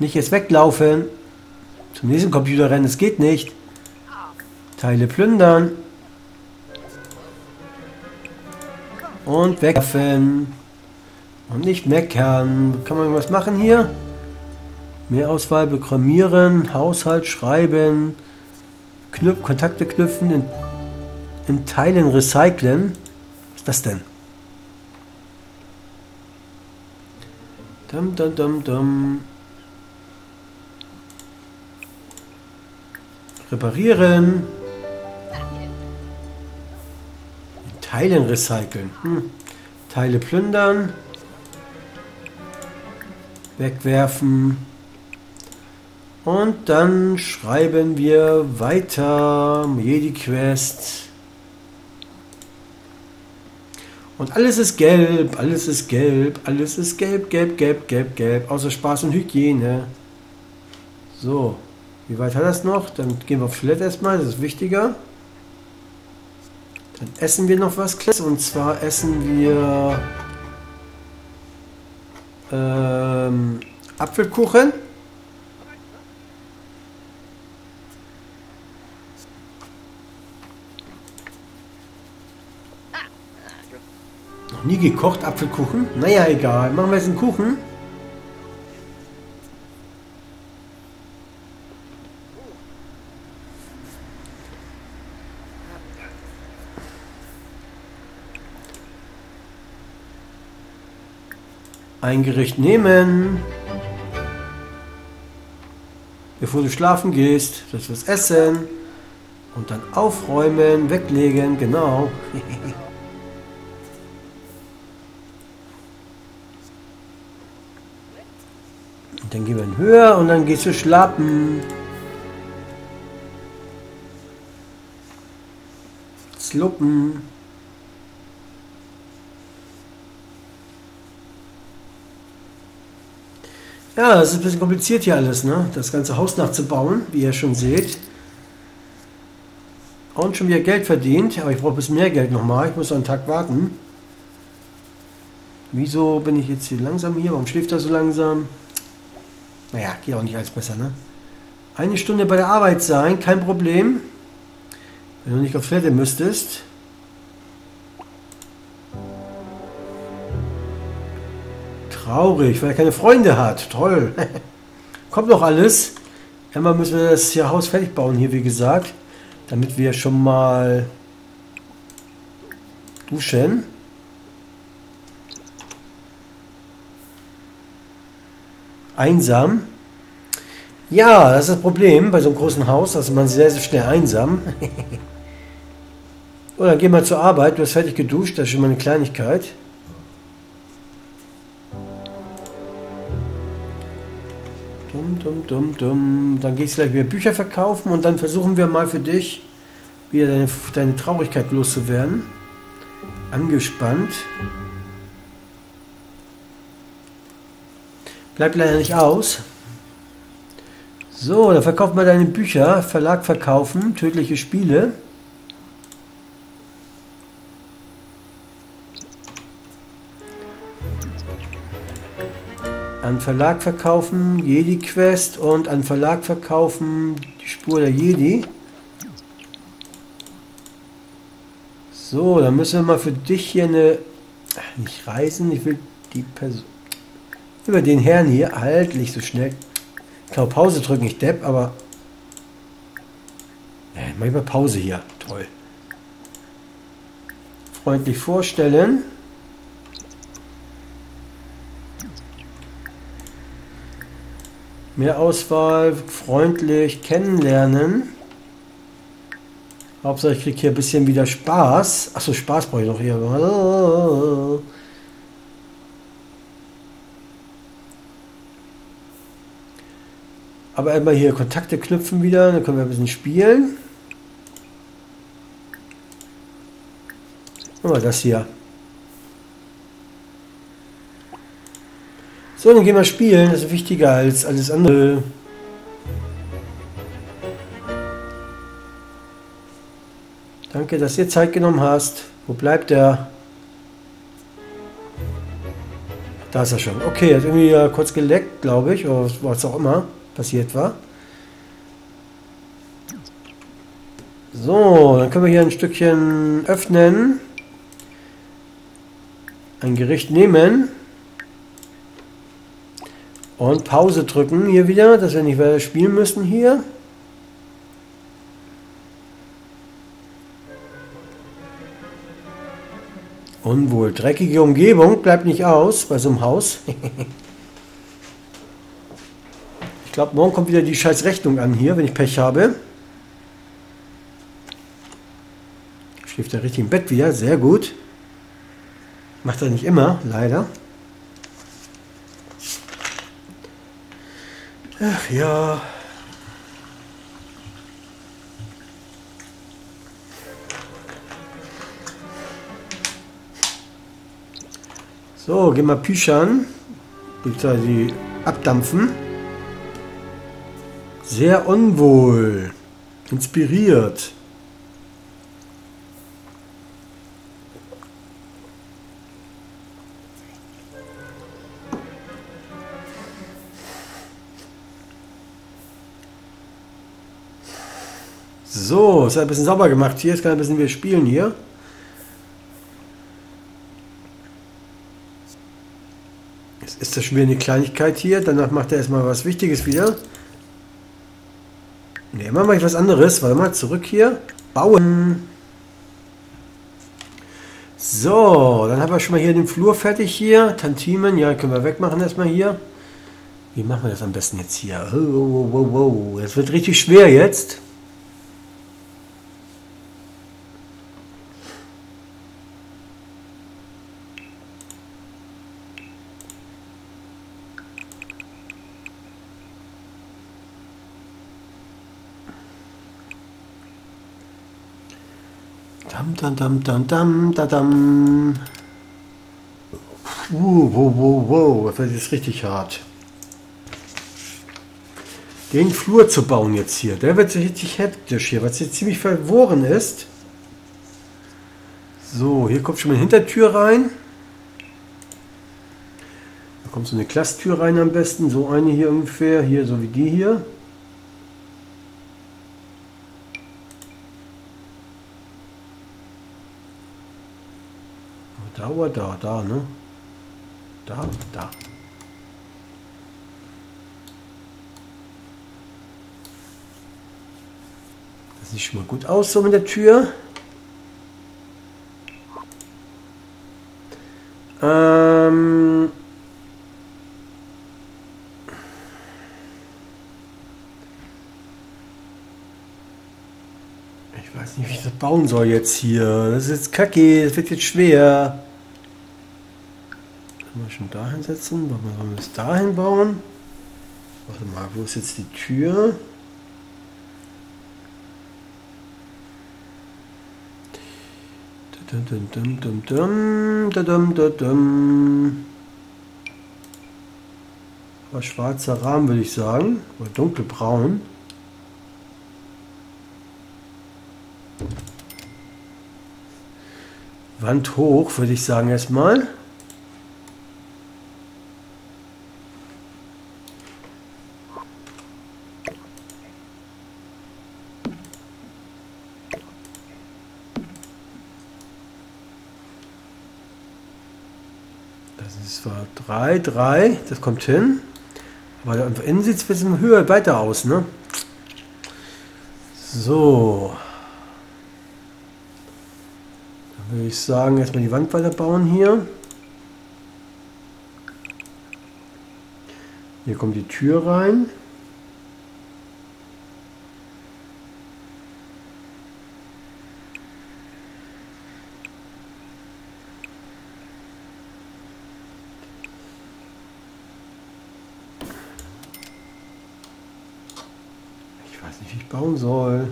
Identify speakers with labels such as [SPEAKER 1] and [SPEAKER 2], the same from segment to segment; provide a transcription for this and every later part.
[SPEAKER 1] Nicht jetzt weglaufen. Zum nächsten Computer rennen, es geht nicht. Teile plündern. Und wegwerfen. Und nicht meckern. Kann man was machen hier? Mehrauswahl programmieren, Haushalt schreiben, Knüp Kontakte knüpfen, in, in Teilen recyceln. Was ist das denn? Dum, dum, dum, dum. Reparieren. In Teilen recyceln. Hm. Teile plündern. Wegwerfen. Und dann schreiben wir weiter. Jedi Quest. Und alles ist gelb, alles ist gelb, alles ist gelb, gelb, gelb, gelb, gelb. Außer Spaß und Hygiene. So. Wie weit hat das noch? Dann gehen wir auf Toilette erstmal, das ist wichtiger. Dann essen wir noch was Kleines. Und zwar essen wir ähm, Apfelkuchen. Noch nie gekocht, Apfelkuchen? Naja, egal. Machen wir jetzt einen Kuchen. Ein Gericht nehmen. Bevor du schlafen gehst, das wirst essen. Und dann aufräumen, weglegen, genau. und dann gehen wir in Höhe und dann gehst du schlafen. Sluppen. Ja, das ist ein bisschen kompliziert hier alles, ne? Das ganze Haus nachzubauen, wie ihr schon seht. Und schon wieder Geld verdient, aber ich brauche ein bisschen mehr Geld nochmal. Ich muss einen Tag warten. Wieso bin ich jetzt hier langsam hier? Warum schläft er so langsam? Naja, geht auch nicht alles besser, ne? Eine Stunde bei der Arbeit sein, kein Problem. Wenn du nicht auf Toilette müsstest. Traurig, weil er keine Freunde hat. Toll. Kommt noch alles. Einmal müssen wir das hier Haus fertig bauen, hier wie gesagt. Damit wir schon mal duschen. Einsam. Ja, das ist das Problem bei so einem großen Haus, dass man sehr, sehr schnell einsam. Oder geh mal zur Arbeit, du hast fertig geduscht, das ist schon mal eine Kleinigkeit. Dumm, dumm, dumm. Dann gehst du gleich wieder Bücher verkaufen und dann versuchen wir mal für dich wieder deine, deine Traurigkeit loszuwerden. Angespannt. Bleibt leider nicht aus. So, dann verkauft mal deine Bücher. Verlag verkaufen. Tödliche Spiele. An Verlag verkaufen, Jedi Quest und an Verlag verkaufen, die Spur der Jedi. So, dann müssen wir mal für dich hier eine... Ach, nicht reisen, ich will die Person... Über den Herrn hier, halt nicht so schnell. Ich kann Pause drücken, ich depp, aber... Ja, mach ich mal Pause hier, toll. Freundlich vorstellen. Mehr Auswahl, freundlich kennenlernen. Hauptsache ich kriege hier ein bisschen wieder Spaß. Achso, Spaß brauche ich noch hier. Aber einmal hier Kontakte knüpfen wieder, dann können wir ein bisschen spielen. Mal das hier. So, dann gehen wir spielen. Das ist wichtiger als alles andere. Danke, dass ihr Zeit genommen hast. Wo bleibt er? Da ist er schon. Okay, hat irgendwie äh, kurz geleckt, glaube ich, oder was auch immer passiert war. So, dann können wir hier ein Stückchen öffnen. Ein Gericht nehmen. Und Pause drücken hier wieder, dass wir nicht weiter spielen müssen hier. Unwohl. Dreckige Umgebung bleibt nicht aus bei so einem Haus. ich glaube, morgen kommt wieder die scheiß Rechnung an hier, wenn ich Pech habe. Schläft er richtig im Bett wieder, sehr gut. Macht er nicht immer, leider. Ach ja. So, gehen wir püschern. Die abdampfen. Sehr unwohl. Inspiriert. So, ist ein bisschen sauber gemacht hier. Jetzt kann ein bisschen wir spielen hier. Jetzt ist das schon wieder eine Kleinigkeit hier. Danach macht er erstmal was Wichtiges wieder. Ne, immer mache ich was anderes. Warte mal, zurück hier. Bauen. So, dann haben wir schon mal hier den Flur fertig hier. Tantimen, ja, können wir wegmachen erstmal hier. Wie machen wir das am besten jetzt hier? Oh, oh, oh, oh. Das wird richtig schwer jetzt. Dam, dam, dam, dam, dam, dam. Uh, wow, wow, wow, das jetzt richtig hart. Den Flur zu bauen jetzt hier, der wird richtig hektisch hier, was jetzt ziemlich verworren ist. So, hier kommt schon mal eine Hintertür rein. Da kommt so eine Glastür rein am besten, so eine hier ungefähr, hier so wie die hier. Da oder da? Da, ne? Da, da. Das sieht schon mal gut aus, so mit der Tür. Ähm... Ich weiß nicht, wie ich das bauen soll jetzt hier. Das ist jetzt kacke, das wird jetzt schwer. Schon dahin setzen? Wollen wir es dahin bauen? Warte mal, wo ist jetzt die Tür? Aber schwarzer Rahmen würde ich sagen. Oder dunkelbraun. Wand hoch, würde ich sagen erstmal. War 3, 3, das kommt hin. Aber der innen sieht es ein bisschen höher, weiter aus, ne? So. Dann würde ich sagen, erstmal die Wand weiter bauen hier. Hier kommt die Tür rein. bauen soll.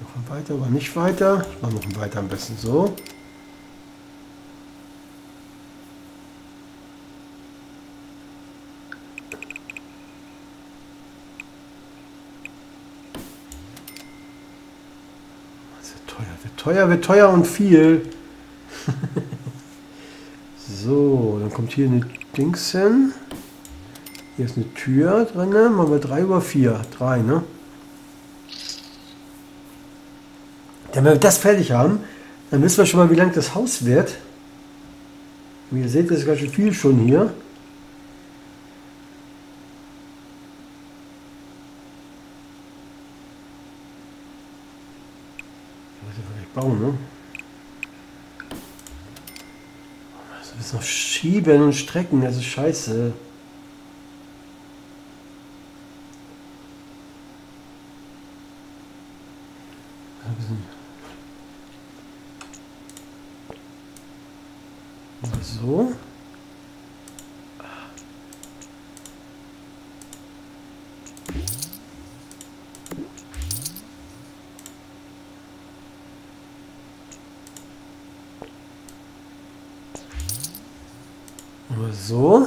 [SPEAKER 1] Noch ein weiter, aber nicht weiter. Ich mache noch ein weiter am besten so. Teuer, wird teuer und viel. So, dann kommt hier eine Dings hin. Hier ist eine Tür drin. Machen wir 3 über 4. 3, ne? Wenn wir das fertig haben, dann wissen wir schon mal, wie lang das Haus wird. Wie ihr seht, das ist ganz schön viel schon hier. Bauen, ne? Das ist noch schieben und strecken, das ist scheiße. So. So.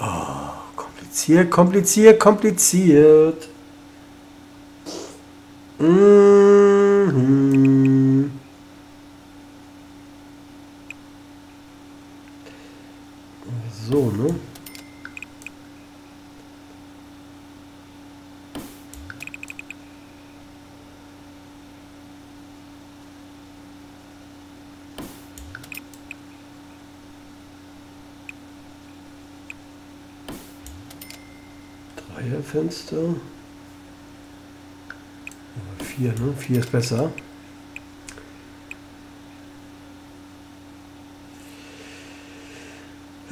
[SPEAKER 1] Oh, kompliziert, kompliziert, kompliziert. Mhm. So, ne? Dreierfenster. Vier, ne? Vier ist besser.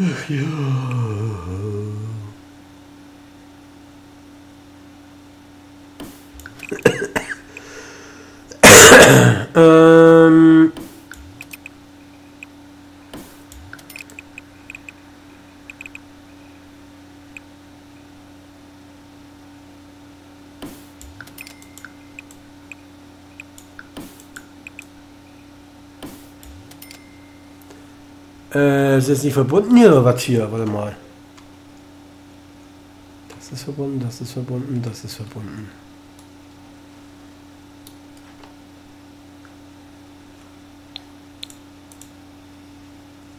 [SPEAKER 1] Ach ja. ähm. Äh, ist jetzt nicht verbunden hier oder was hier? Warte mal. Das ist verbunden, das ist verbunden, das ist verbunden.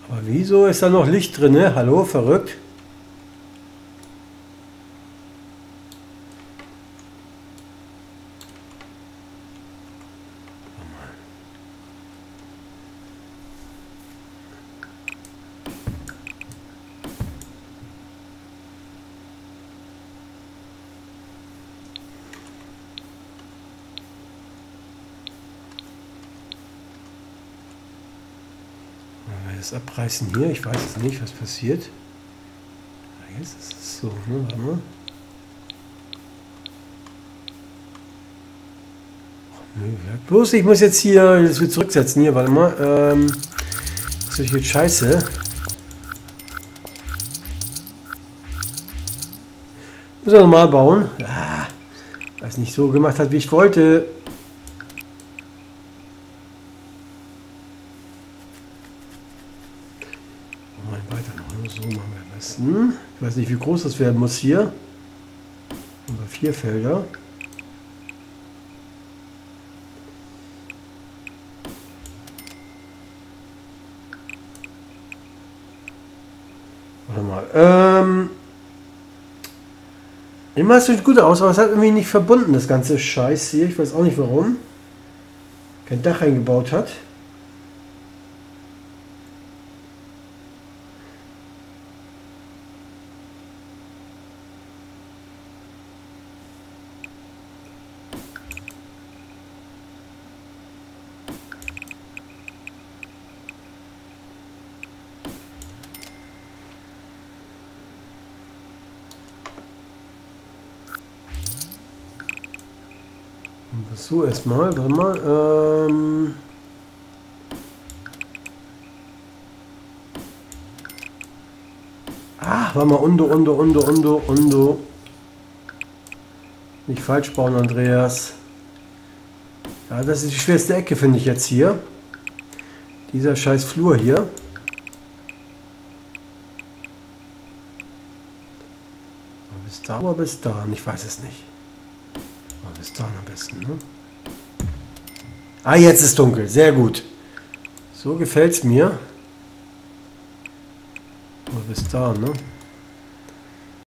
[SPEAKER 1] Aber wieso ist da noch Licht drin? Ne? Hallo, verrückt? Wenn wir das abreißen hier, ich weiß jetzt nicht, was passiert. Ah, Jetzt ist es so, ne? Warte mal. Bloß, ich muss jetzt hier das wieder zurücksetzen. Hier, warte mal. Ähm, das ist jetzt scheiße. Muss er nochmal bauen. Ah, weil es nicht so gemacht hat, wie ich wollte. Groß das werden muss hier. Wir vier Felder. Warte mal. Ähm. Immer sieht gut aus, aber es hat irgendwie nicht verbunden, das ganze Scheiß hier. Ich weiß auch nicht warum. Kein Dach eingebaut hat. So, erstmal, warte mal. Ähm ah, warte mal, Undo, Undo, Undo, Undo, Undo. Nicht falsch bauen, Andreas. Ja, das ist die schwerste Ecke, finde ich jetzt hier. Dieser scheiß Flur hier. Bis da oder bis da? Ich weiß es nicht bis dahin am besten, ne? Ah, jetzt ist dunkel. Sehr gut. So gefällt es mir. Aber bis dahin, ne?